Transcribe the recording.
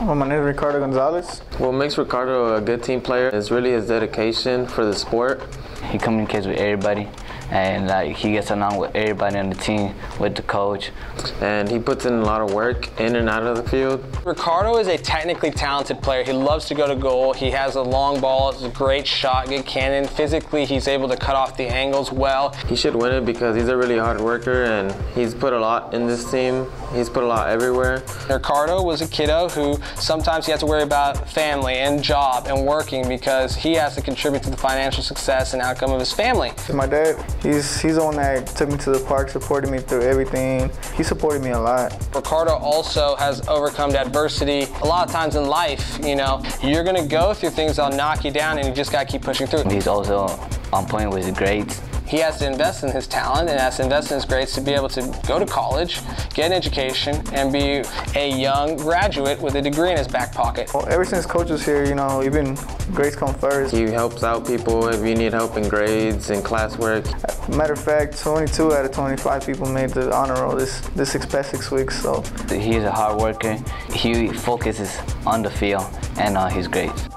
Well, my name is Ricardo Gonzalez. What makes Ricardo a good team player is really his dedication for the sport. He communicates with everybody and like he gets along with everybody on the team, with the coach. And he puts in a lot of work in and out of the field. Ricardo is a technically talented player. He loves to go to goal. He has a long ball, it's a great shot, good cannon. Physically, he's able to cut off the angles well. He should win it because he's a really hard worker and he's put a lot in this team. He's put a lot everywhere. Ricardo was a kiddo who sometimes he has to worry about family and job and working because he has to contribute to the financial success and outcome of his family. My dad, he's he's the one that took me to the park, supported me through everything. He supported me a lot. Ricardo also has overcome adversity. A lot of times in life, you know, you're gonna go through things that'll knock you down and you just gotta keep pushing through. He's also on point with his grades. He has to invest in his talent and has to invest in his grades to be able to go to college, get an education, and be a young graduate with a degree in his back pocket. Well, ever since coach was here, you know, even grades come first. He helps out people if you need help in grades and classwork. Matter of fact, 22 out of 25 people made the honor roll this this six past six weeks. So he's a hard worker. He focuses on the field and on his grades.